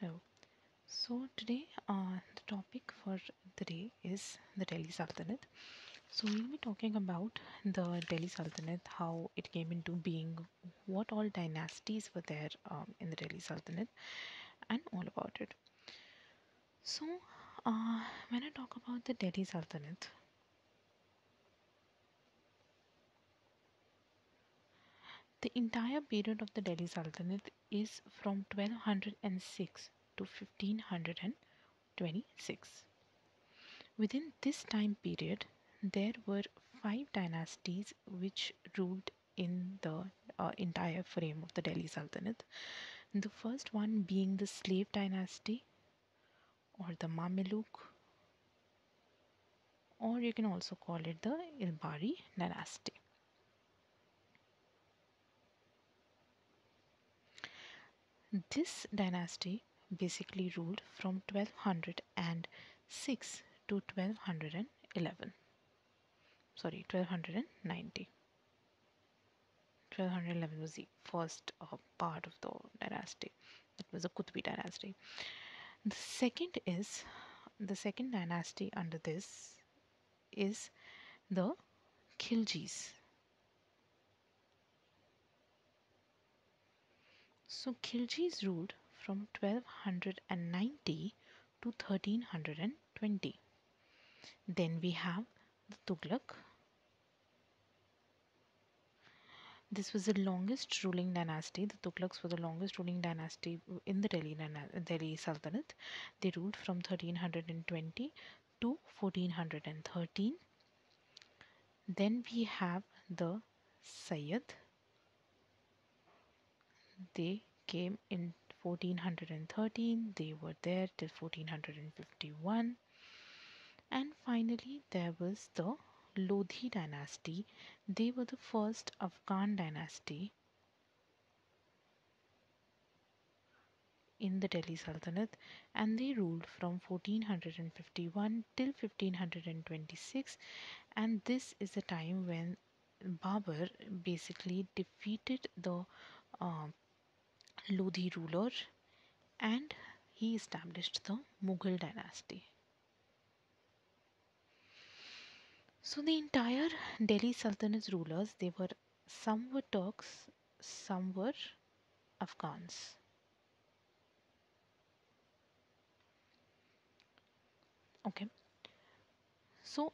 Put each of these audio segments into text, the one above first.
Hello. So today, uh, the topic for the day is the Delhi Sultanate. So we'll be talking about the Delhi Sultanate, how it came into being, what all dynasties were there um, in the Delhi Sultanate, and all about it. So uh, when I talk about the Delhi Sultanate, the entire period of the Delhi Sultanate is from 1206 to 1526. Within this time period, there were five dynasties which ruled in the uh, entire frame of the Delhi Sultanate. The first one being the slave dynasty or the Mameluke, or you can also call it the Ilbari dynasty. This dynasty basically ruled from 1206 to 1211. Sorry, 1290. 1211 was the first uh, part of the dynasty. It was a Qutbi dynasty. The second is the second dynasty under this is the Khiljis. So Khiljis ruled from 1290 to 1320. Then we have the Tughlaq. This was the longest ruling dynasty. The Tughlaqs were the longest ruling dynasty in the Delhi, Delhi Sultanate. They ruled from 1320 to 1413. Then we have the Sayyid. They came in 1413 they were there till 1451 and finally there was the lodhi dynasty. They were the first afghan dynasty in the delhi sultanate and they ruled from 1451 till 1526 and this is the time when babur basically defeated the uh, Lodhi ruler and he established the Mughal dynasty. So the entire Delhi Sultanate's rulers, they were some were Turks, some were Afghans. Okay. So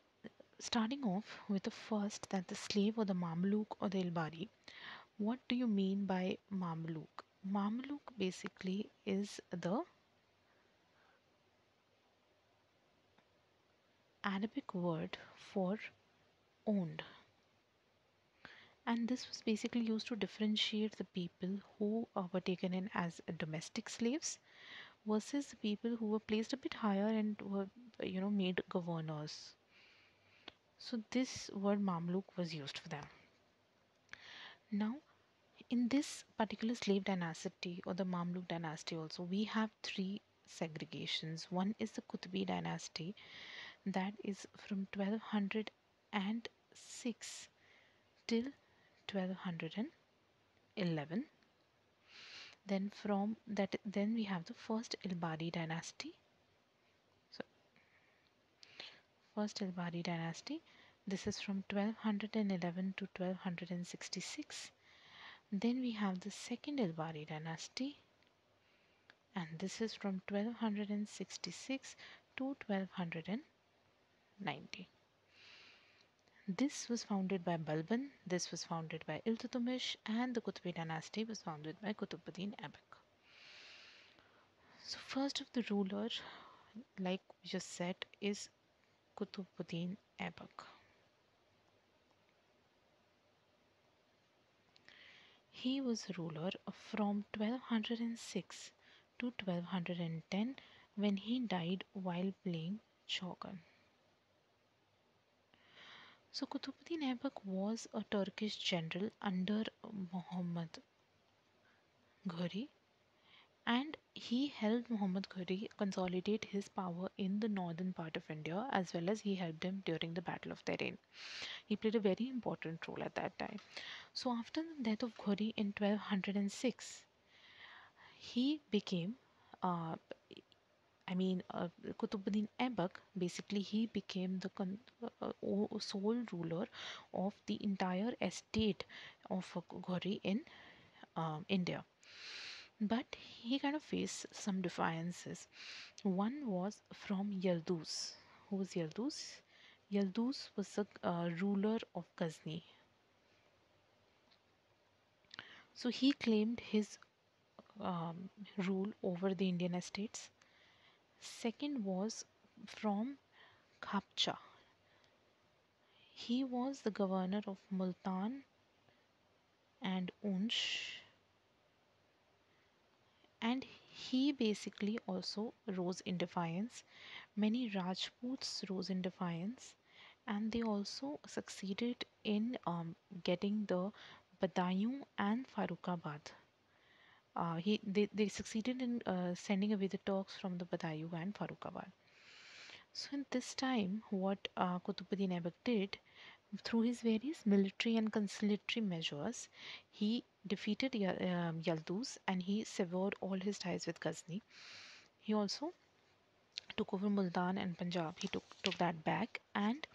starting off with the first that the slave or the Mamluk or the Ilbari, what do you mean by Mamluk? Mamluk basically is the Arabic word for owned. And this was basically used to differentiate the people who uh, were taken in as domestic slaves versus the people who were placed a bit higher and were, you know, made governors. So this word Mamluk was used for them. Now, in this particular slave dynasty or the Mamluk dynasty also we have three segregations. One is the Qutbi dynasty that is from 1206 till 1211 then from that then we have the first Ilbari dynasty. So first Ilbari dynasty this is from 1211 to 1266 then we have the second Ilbari dynasty and this is from 1266 to 1290. This was founded by Balban, this was founded by Iltutmish and the Qutbi dynasty was founded by Qutbuddin Aibak. So first of the ruler like we just said is Qutbuddin Aibak. He was ruler from 1206 to 1210 when he died while playing chaugan. So Qutbuddin Aibak was a Turkish general under Muhammad Ghori and he helped Muhammad Ghori consolidate his power in the northern part of India as well as he helped him during the Battle of Tarain. He played a very important role at that time. So after the death of Ghori in 1206, he became uh, I mean, uh, Qutbuddin Aibak basically he became the uh, uh, sole ruler of the entire estate of uh, Ghori in um, India. But he kind of faced some defiances. One was from Yalduz. Who was Yalduz? Yalduz was the uh, ruler of Ghazni. So he claimed his um, rule over the Indian estates. Second was from Khapcha. He was the governor of Multan and Unch, and he basically also rose in defiance. Many Rajputs rose in defiance, and they also succeeded in um, getting the Badayun and Farrukhabad. Uh, he they, they succeeded in uh, sending away the Turks from the Badayu and Farrukhabad. So in this time, what uh, Qutbuddin Aibak did through his various military and conciliatory measures, he defeated um, Yalduz and he severed all his ties with Ghazni. He also took over Multan and Punjab. He took took that back and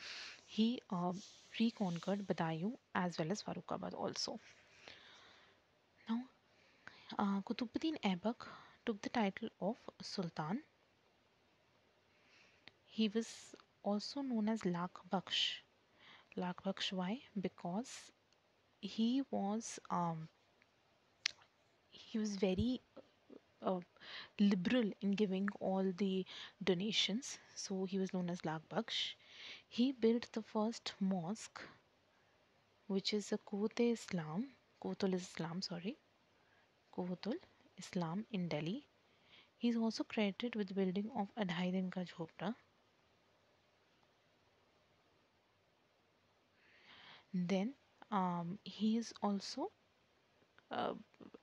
he um, reconquered Badayu as well as Farrukhabad also. Now, uh, Qutbuddin Aibak took the title of Sultan. He was also known as Lakh Baksh. Lakh Baksh why? Because he was um, he was very uh, liberal in giving all the donations. So he was known as Lakh Baksh. He built the first mosque, which is a Quwwat Islam, Quwwatul Islam, sorry, Quwwatul Islam in Delhi. He is also credited with building of Adhai Din Ka Jhopra. Then um, he is also uh,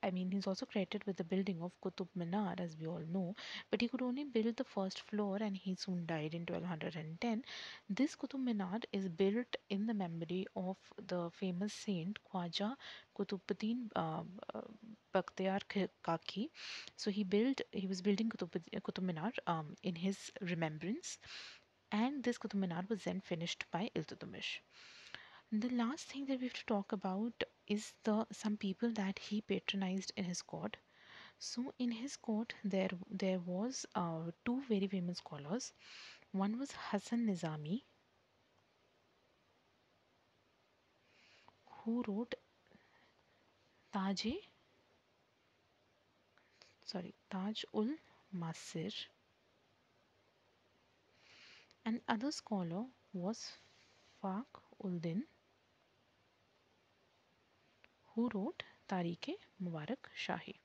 I mean, he's also credited with the building of Qutub Minar, as we all know, but he could only build the first floor and he soon died in 1210. This Qutub Minar is built in the memory of the famous saint Khwaja Qutubuddin uh, uh, Bakhtiyar Kaki. So he built, he was building Qutub, Qutub Minar um, in his remembrance, and this Qutub Minar was then finished by Iltutmish. The last thing that we have to talk about is the some people that he patronized in his court. So in his court there there was uh, two very famous scholars. One was Hassan Nizami who wrote Taj sorry Taj ul Masir. And other scholar was Faq Din who wrote Tarikh Mubarak Shahi.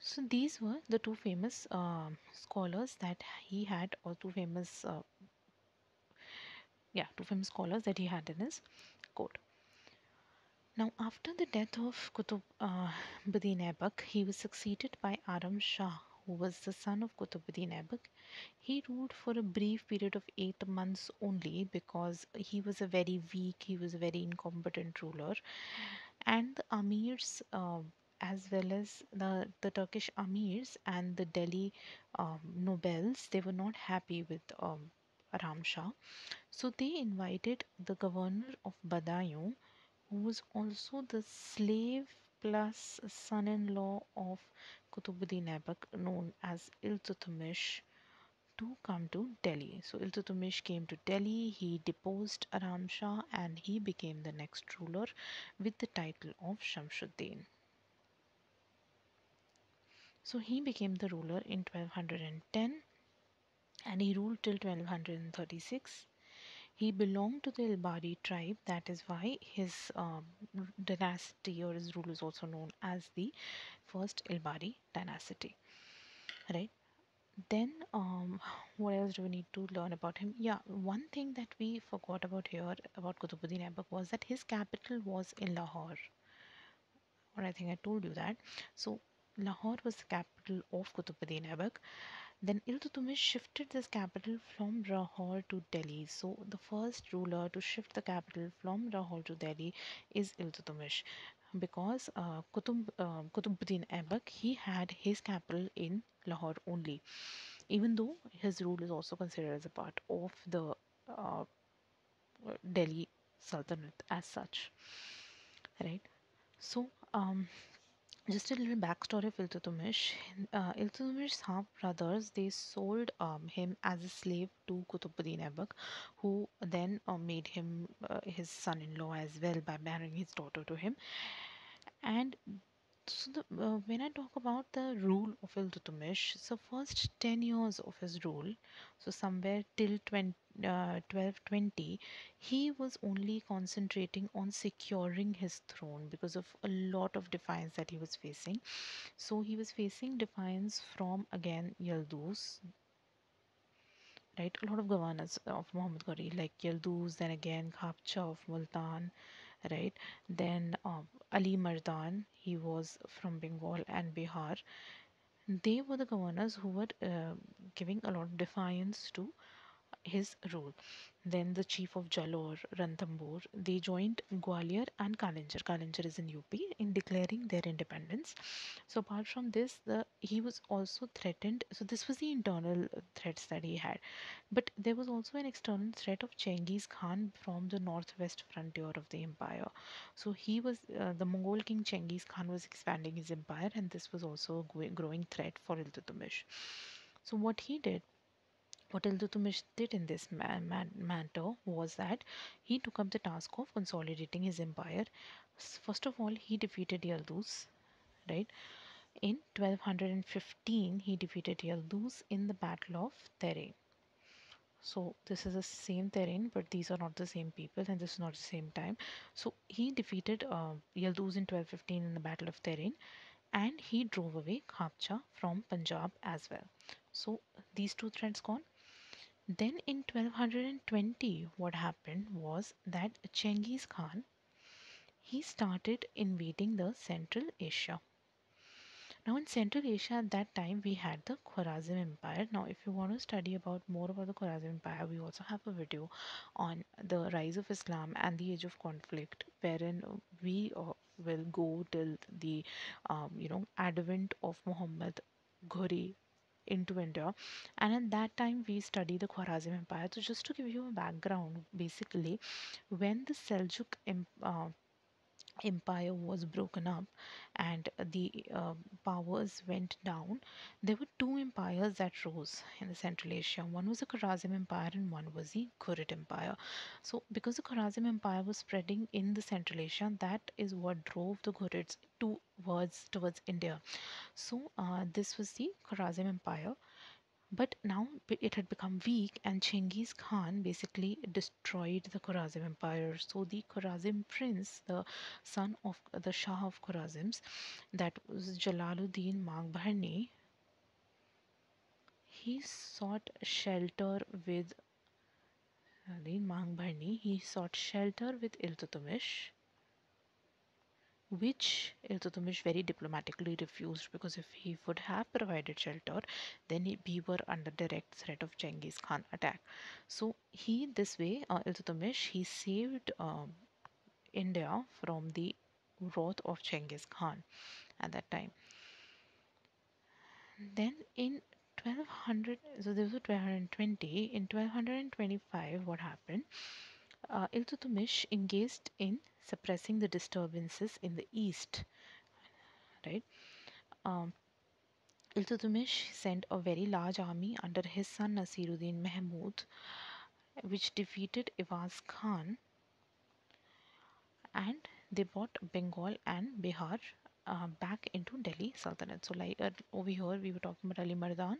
So these were the two famous um scholars that he had, or two famous, uh, yeah, two famous scholars that he had in his court. Now, after the death of Qutb uh, Aibak, he was succeeded by Aram Shah, who was the son of Qutbuddin Aibak. He ruled for a brief period of eight months only because he was a very weak, he was a very incompetent ruler, and the amirs. um as well as the, the Turkish amirs and the Delhi um, nobles, they were not happy with um, Ram Shah. So they invited the governor of Badayun, who was also the slave plus son-in-law of Qutbuddin Aibak, known as Iltutmish, to come to Delhi. So Iltutmish came to Delhi, he deposed Aram Shah and he became the next ruler with the title of Shamshuddin. So he became the ruler in 1210 and he ruled till 1236. He belonged to the Ilbari tribe, that is why his um, dynasty or his rule is also known as the first Ilbari dynasty. Right? Then, um, what else do we need to learn about him? Yeah, one thing that we forgot about here about Qutbuddin Aibak was that his capital was in Lahore. Or I think I told you that. So, Lahore was the capital of Qutbuddin Aibak Then Iltutmish shifted this capital from Lahore to Delhi. So the first ruler to shift the capital from Lahore to Delhi is Iltutmish because uh, Qutub, uh, Aibak he had his capital in Lahore only, even though his rule is also considered as a part of the uh, Delhi Sultanate as such, right? So, um, just a little backstory of Iltutmish. Uh, Iltutmish's half brothers they sold um, him as a slave to Qutbuddin Aibak, who then uh, made him uh, his son-in-law as well by marrying his daughter to him. And so the, uh, when I talk about the rule of Iltutmish, so first 10 years of his rule, so somewhere till 20, uh, 1220, he was only concentrating on securing his throne because of a lot of defiance that he was facing. So he was facing defiance from again Yalduz, right? A lot of governors of Muhammad Ghori, like Yalduz, then again Khapcha of Multan, right? Then um, Ali Mardan, he was from Bengal and Bihar. They were the governors who were uh, giving a lot of defiance to his rule. Then the chief of Jalore, Ranthambore, they joined Gwalior and Kalinjar. Kalinjar is in UP in declaring their independence. So apart from this, the he was also threatened. So this was the internal threats that he had, but there was also an external threat of Genghis Khan from the northwest frontier of the empire. So he was uh, the Mongol king Genghis Khan was expanding his empire, and this was also a growing threat for Iltutmish. So what he did what Iltutmish did in this matter was that he took up the task of consolidating his empire. First of all, he defeated Yalduz, right? In 1215, he defeated Yalduz in the Battle of Tere. So this is the same Tarain, but these are not the same people, and this is not the same time. So he defeated uh, in 1215 in the Battle of Tarain, and he drove away Khapcha from Punjab as well. So these two threats gone. Then in 1220, what happened was that Genghis Khan he started invading the Central Asia. Now in Central Asia at that time we had the Khwarazm Empire. Now if you want to study about more about the Khwarazm Empire, we also have a video on the rise of Islam and the age of conflict, wherein we uh, will go till the um, you know advent of Muhammad Ghori into India. And at that time, we study the Khwarazm Empire. So, just to give you a background, basically, when the Seljuk uh, empire was broken up and the uh, powers went down there were two empires that rose in the central asia. One was the Khwarazm empire and one was the Ghurid empire. So because the Khwarazm empire was spreading in the central asia that is what drove the Ghurids towards towards india. So uh, this was the Khwarazm empire but now it had become weak, and Chengiz Khan basically destroyed the Khwarazm Empire. So the Khwarazm prince, the son of the Shah of Khwarazms, that was Jalaluddin Mangbarni, he sought shelter with Jalaluddin Mangbarni. He sought shelter with Iltutmish which Iltutmish very diplomatically refused because if he would have provided shelter, then he, we were under direct threat of Genghis Khan attack. So he, this way, uh, Iltutmish, he saved um, India from the wrath of Genghis Khan at that time. Then in 1200, so this was 1220. In 1225, what happened? Uh, Iltutmish engaged in suppressing the disturbances in the east. Right? Um, Iltutmish sent a very large army under his son Nasiruddin Mahmud, which defeated Ivaz Khan, and they brought Bengal and Bihar uh, back into Delhi Sultanate. So, like uh, over here, we were talking about Ali Mardan,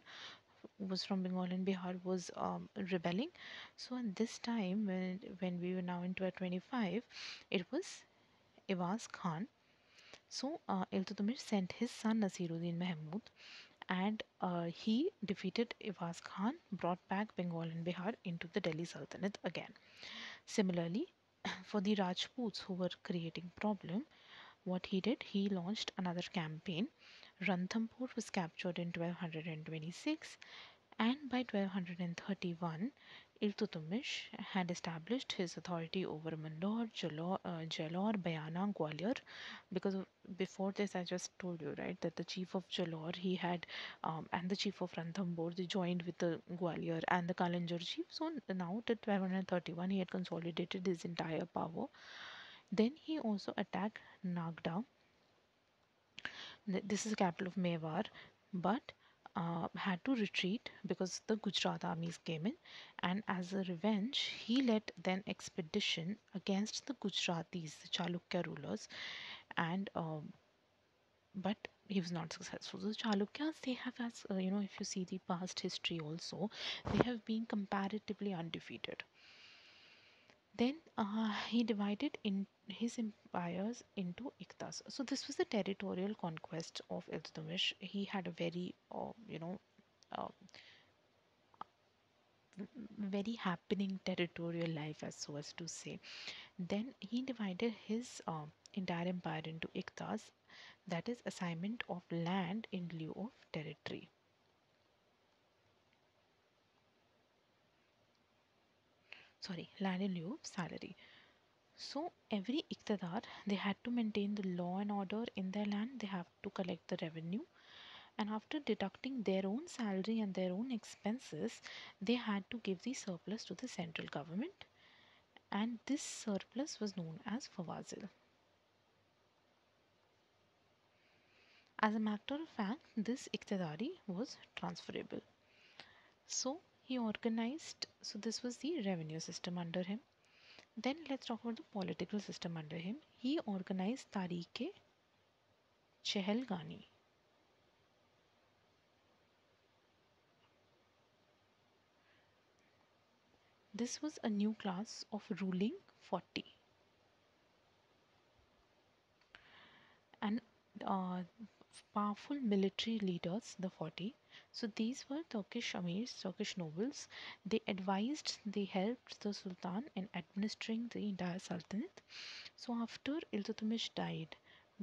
was from Bengal and Bihar was um, rebelling. So at this time, when when we were now in 1225, it was Ivaz Khan. So uh, Iltutmish sent his son Nasiruddin Mahmud, and uh, he defeated Ivaz Khan, brought back Bengal and Bihar into the Delhi Sultanate again. Similarly, for the Rajputs who were creating problem, what he did, he launched another campaign Ranthambore was captured in 1226 and by 1231 Iltutmish had established his authority over Mandor, Jalore, uh, Bayana, Gwalior. Because before this, I just told you, right, that the chief of Jalore, he had, um, and the chief of Ranthambore, they joined with the Gwalior and the Kalinjar chief. So now, at 1231, he had consolidated his entire power. Then he also attacked Nagda. This is the capital of Mewar, but uh, had to retreat because the Gujarat armies came in, and as a revenge, he led then expedition against the Gujaratis, the Chalukya rulers, and um, but he was not successful. The Chalukyas, they have, as uh, you know, if you see the past history also, they have been comparatively undefeated. Then uh, he divided in his empires into iktas. So this was the territorial conquest of Iltutmish. He had a very, uh, you know, uh, very happening territorial life, as so as to say. Then he divided his uh, entire empire into iktas, that is assignment of land in lieu of territory. Sorry, land in lieu of salary. So every iqtidar, they had to maintain the law and order in their land. They have to collect the revenue. And after deducting their own salary and their own expenses, they had to give the surplus to the central government. And this surplus was known as fawazil. As a matter of fact, this iqtidari was transferable. So he organized, so this was the revenue system under him. Then let's talk about the political system under him. He organized Tariq Chehelgani. This was a new class of ruling 40. And uh, powerful military leaders, the 40. So these were Turkish amirs, Turkish nobles. They advised, they helped the Sultan in administering the entire Sultanate. So after Iltutmish died,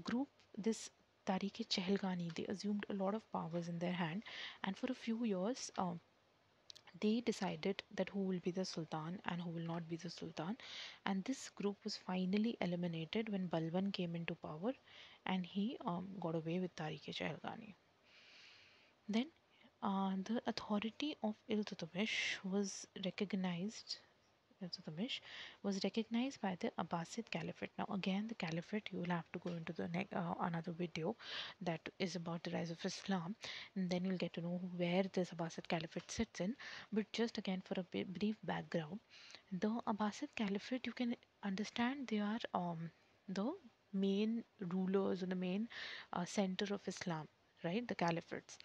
group this Tariq Chehelgani, they assumed a lot of powers in their hand, and for a few years, um, they decided that who will be the sultan and who will not be the sultan and this group was finally eliminated when balban came into power and he um, got away with tariq chehelgani then uh, the authority of iltutmish was recognized Iltutmish was recognized by the Abbasid Caliphate. Now, again, the Caliphate, you will have to go into the ne- uh, another video that is about the rise of Islam, and then you'll get to know where this Abbasid Caliphate sits in. But just again, for a brief background, the Abbasid Caliphate, you can understand they are um, the main rulers or the main uh, center of Islam, right? The caliphates,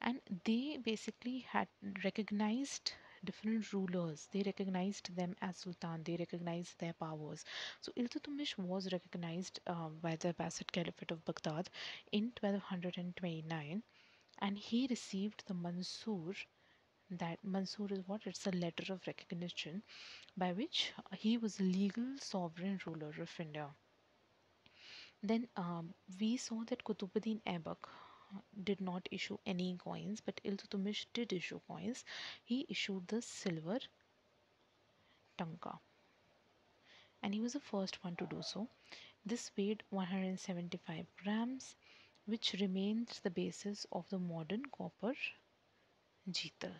and they basically had recognized different rulers. They recognized them as sultan. They recognized their powers. So iltutmish was recognized uh, by the abbasid caliphate of baghdad in 1229 and he received the manshur. That manshur is what? It's a letter of recognition by which he was legal sovereign ruler of india then um, we saw that Qutbuddin Aibak did not issue any coins, but Iltutmish did issue coins. He issued the silver tanka, and he was the first one to do so. This weighed 175 grams, which remains the basis of the modern copper jital.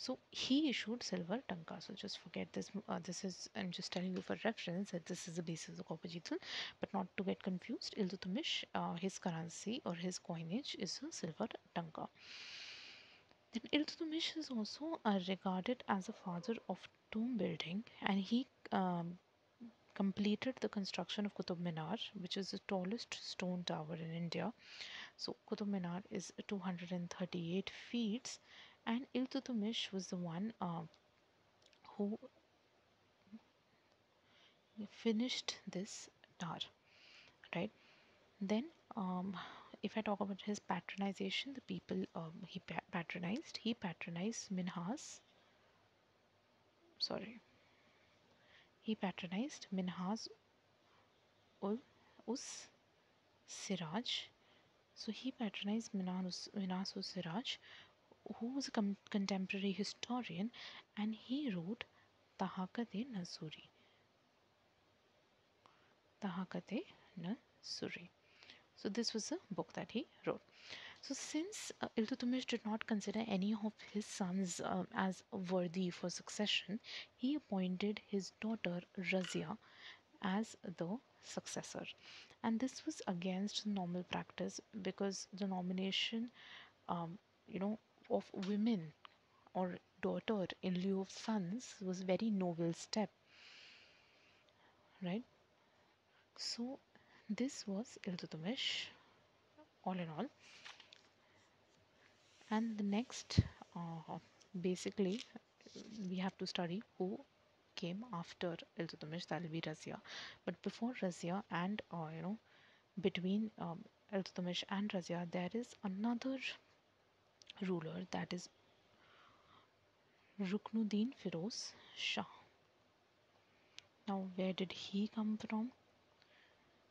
So he issued silver tanka. So just forget this. Uh, this is I'm just telling you for reference that this is the basis of jital, but not to get confused. Iltutmish, uh, his currency or his coinage is a silver tanka. Then Iltutmish is also uh, regarded as a father of tomb building, and he um, completed the construction of Qutub Minar, which is the tallest stone tower in India. So Qutub Minar is 238 feet and Iltutmish was the one uh, who finished this tower right? Then um, if I talk about his patronization the people um, he pa patronized he patronized Minhaj. Sorry. He patronized Minhaj ul Us Siraj. So he patronized Minasus, Minasu Siraj, who was a com- contemporary historian, and he wrote Tabaqat-e Nasiri. Tabaqat-e Nasiri. So this was a book that he wrote. So since uh, Iltutmish did not consider any of his sons uh, as worthy for succession, he appointed his daughter Razia as the successor. And this was against normal practice because the nomination, um, you know, of women or daughter in lieu of sons was very noble step, right? So this was Iltutmish, all in all. And the next, uh, basically, we have to study who came after Iltutmish, that will be Razia. But before Razia and, uh, you know, between um, Iltutmish and Razia, there is another ruler that is Ruknuddin Firoz Shah. Now, where did he come from?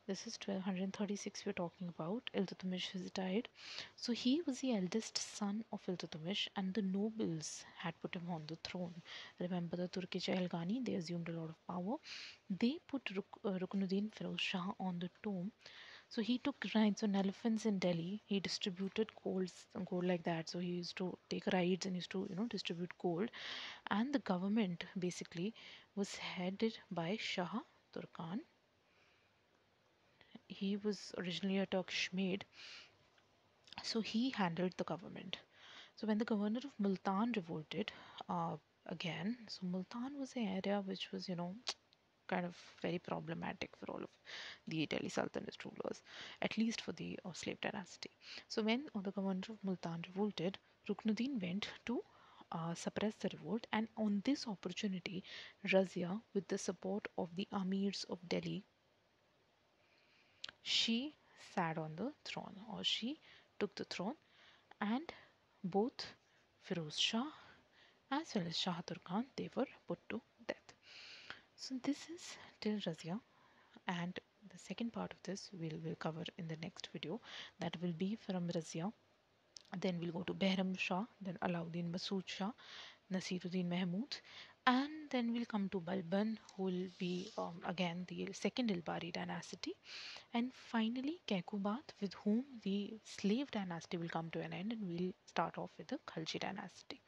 This is 1236 we're talking about. Iltutmish has died. So he was the eldest son of Iltutmish and the nobles had put him on the throne. Remember the Turkish Elgani, they assumed a lot of power. They put Ruk- uh, Ruknuddin Firoz Shah on the tomb. So he took rides on elephants in Delhi. He distributed golds, gold like that. So he used to take rides and used to, you know, distribute gold. And the government basically was headed by Shah Turkan he was originally a Turkish maid, so he handled the government. So when the governor of Multan revolted, uh, again, so Multan was an area which was, you know, kind of very problematic for all of the Delhi Sultanate rulers, at least for the uh, slave dynasty. So when the governor of Multan revolted, Ruknuddin went to uh, suppress the revolt, and on this opportunity, Razia, with the support of the amirs of Delhi, she sat on the throne or she took the throne and both Firoz Shah as well as Shah Turkan they were put to. So this is till Razia and the second part of this we'll we'll cover in the next video. That will be from Razia. Then we'll go to Behram Shah then Alauddin Masood Shah Nasiruddin Mahmud and then we'll come to Balban who will be um, again the second Ilbari dynasty. And finally Kaiqubad with whom the slave dynasty will come to an end and we'll start off with the Khalji dynasty.